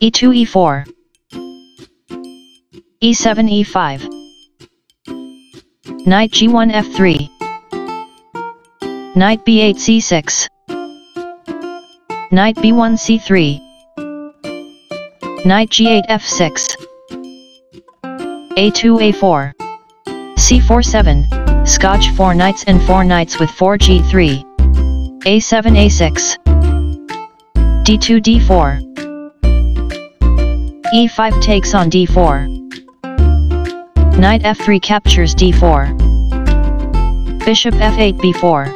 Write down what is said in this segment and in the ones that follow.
e2 e4 e7 e5 Knight g1 f3 Knight b8 c6 Knight b1 c3 Knight g8 f6 a2 a4 c4 7 Scotch 4 knights and 4 knights with 4 g3 a7 a6 d2 d4 e5 takes on d4 Knight f3 captures d4 Bishop f8 b4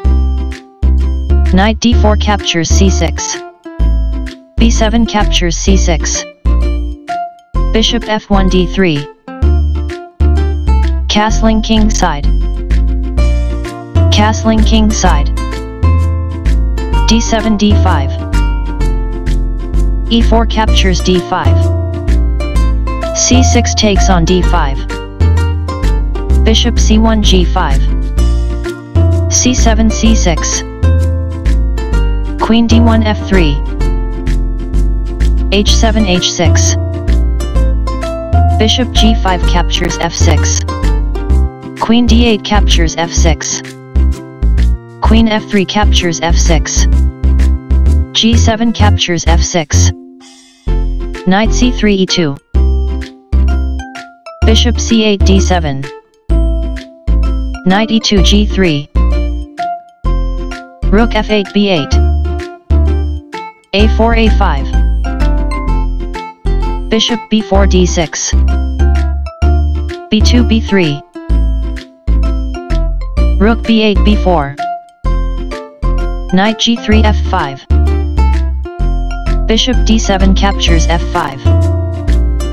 Knight d4 captures c6 b7 captures c6 Bishop f1 d3 Castling king side. Castling king side. D7 d5 e4 captures d5 c6 takes on d5 Bishop c1 g5 c7 c6 Queen d1 f3 h7 h6 Bishop g5 captures f6 Queen d8 captures f6 Queen f3 captures f6 g7 captures f6 Knight c3 e2 Bishop c8 d7 Knight e2 g3 Rook f8 b8 a4 a5 Bishop b4 d6 b2 b3 Rook b8 b4 Knight g3 f5 Bishop d7 captures f5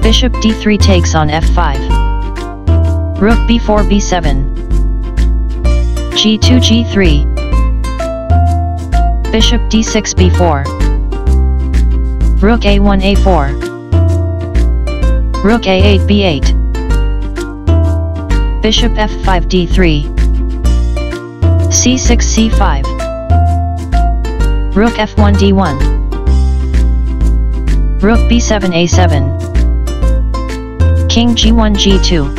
Bishop d3 takes on f5 Rook b4 b7 g2 g3 Bishop d6 b4 Rook a1 a4 Rook a8 b8 Bishop f5 d3 c6 c5 Rook f1 d1 Rook b7 a7 King g1 g2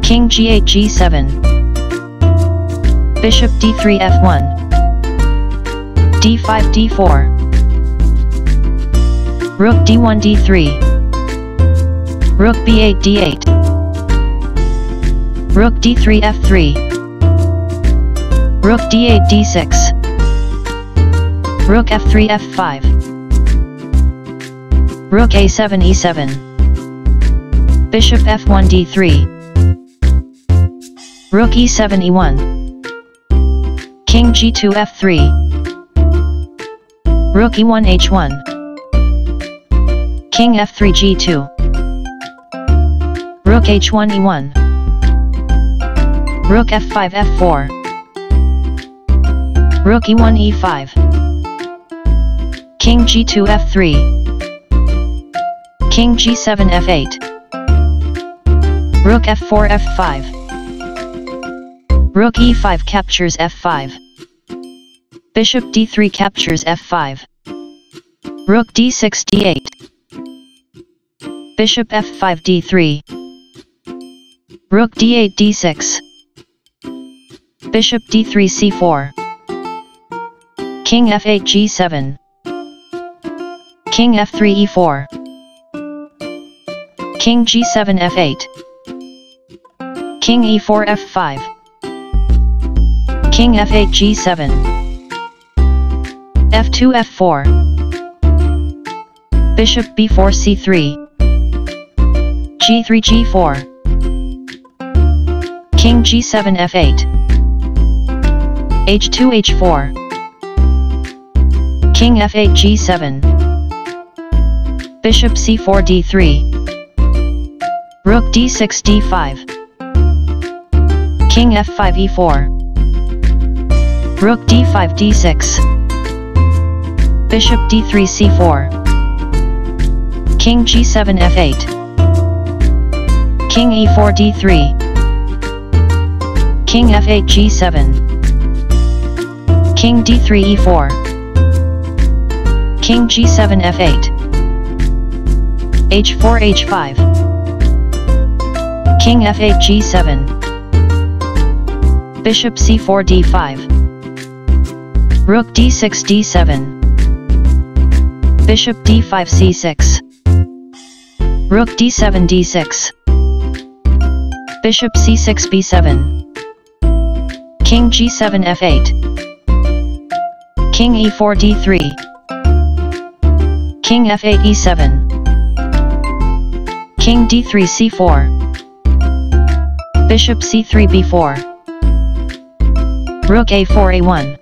King g8 g7 Bishop d3 f1 d5 d4 Rook d1 d3 Rook b8 d8 Rook d3 f3 Rook d8 d6 Rook f3 f5 Rook a7 e7 Bishop f1 d3 Rook e7 e1 King g2 f3 Rook e1 h1 King f3 g2 Rook h1 e1 Rook f5 f4 Rook e1 e5 King g2 f3 King g7 f8 Rook f4 f5 Rook e5 captures f5 Bishop d3 captures f5 Rook d6 d8 Bishop f5 d3 Rook d8 d6 Bishop d3 c4 King f8 g7 King f3 e4 King g7 f8 King e4 f5 King f8 g7 f2 f4 Bishop b4 c3 g3 g4 King g7 f8 h2 h4 King f8 g7 Bishop c4 d3 Rook d6 d5 King f5 e4 Rook d5 d6 Bishop d3 c4 King g7 f8 King e4 d3 King f8 g7 King d3 e4 King g7 f8 h4 h5 King f8 g7 Bishop c4 d5 Rook d6 d7 Bishop d5 c6 Rook d7 d6 Bishop c6 b7 King g7 f8 King e4 d3 King f8 e7 King d3 c4 Bishop c3 b4 Rook a4 a1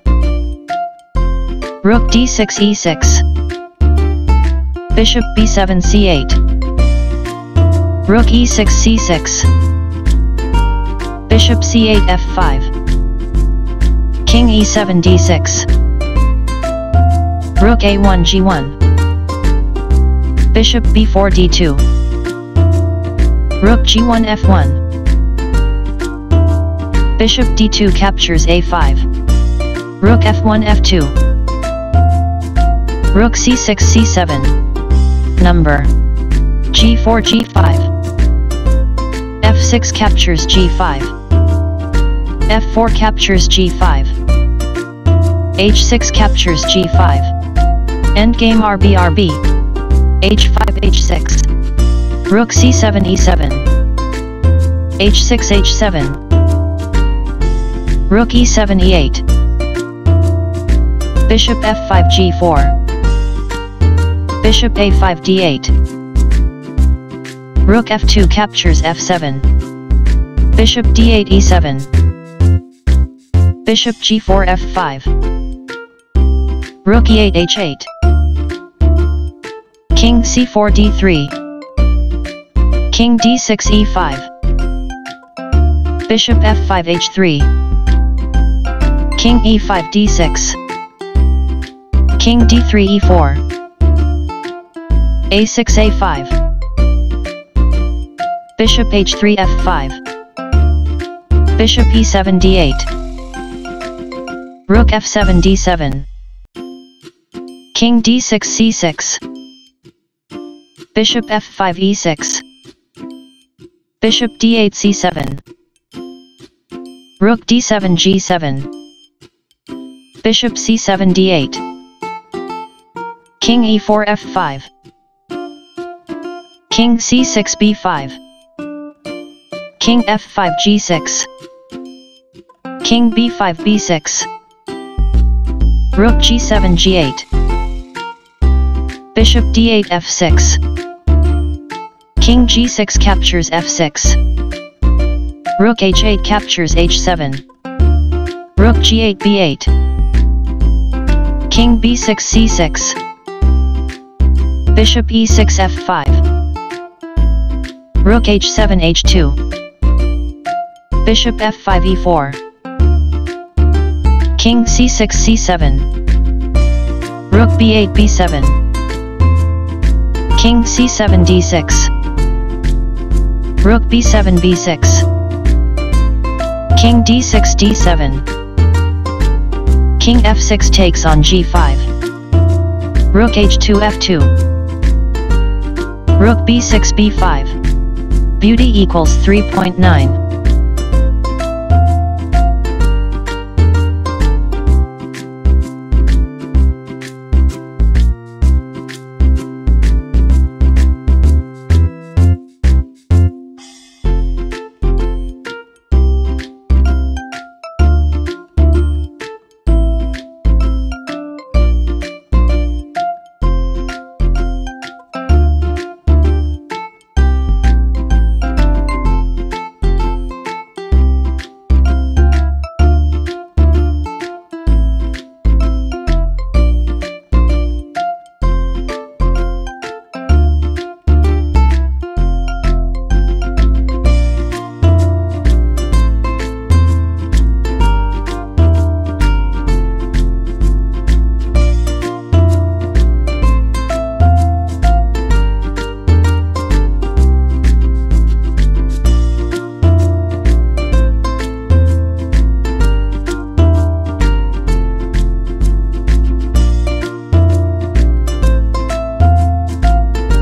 Rook d6 e6 Bishop b7 c8 Rook e6 c6 Bishop c8 f5 King e7 d6 Rook a1 g1 Bishop b4 d2 Rook g1 f1 Bishop d2 captures a5 Rook f1 f2 Rook c6 c7 Number. G4 G5 F6 captures G5 F4 captures G5 H6 captures G5 Endgame RBRB H5 H6 Rook C7 E7 H6 H7 Rook E7 E8 Bishop F5 G4 Bishop a5 d8. Rook f2 captures f7. Bishop d8 e7. Bishop g4 f5. Rook e8 h8. King c4 d3. King d6 e5. Bishop f5 h3. King e5 d6. King d3 e4. A6 A5 Bishop H3 F5 Bishop E7 D8 Rook F7 D7 King D6 C6 Bishop F5 E6 Bishop D8 C7 Rook D7 G7 Bishop C7 D8 King E4 F5 King c6 b5 King f5 g6 King b5 b6 Rook g7 g8 Bishop d8 f6 King g6 captures f6 Rook h8 captures h7 Rook g8 b8 King b6 c6 Bishop e6 f5 Rook h7 h2 Bishop f5 e4 King c6 c7 Rook b8 b7 King c7 d6 Rook b7 b6 King d6 d7 King f6 takes on g5 Rook h2 f2 Rook b6 b5 Beauty equals 3.9.